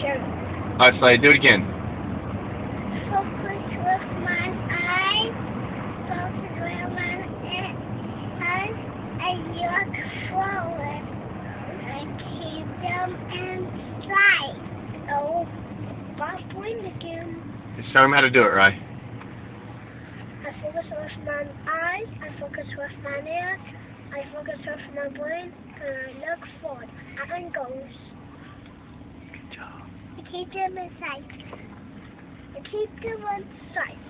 Sure. Alright, Slade, do it again. Focus with my eyes. Focus with my eyes. I look forward. I keep them inside. Oh, Bob again. Just show him how to do it, Ray. I focus with my eyes. I focus with my ears. I focus with my brain. And I look forward. And goes. Keep them inside. I keep them inside.